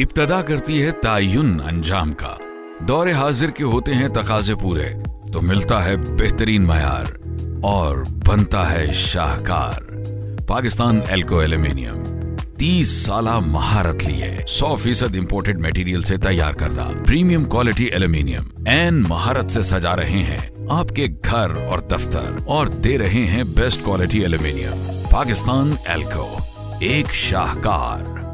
इब्तदा करती है तायुन अंजाम का। दौरे हाजिर के होते हैं तकाजे पूरे। तो मिलता है बेहतरीन मैार और बनता है शाहकार। पाकिस्तान एल्को एल्यूमिनियम। तीस साल महारत लिए। सौ फ़ीसद इम्पोर्टेड मटेरियल से तैयार करता प्रीमियम क्वालिटी एल्यूमिनियम एन महारत से सजा रहे हैं आपके घर और दफ्तर। और दे रहे हैं best quality aluminium Pakistan Elco. एक शाहकार।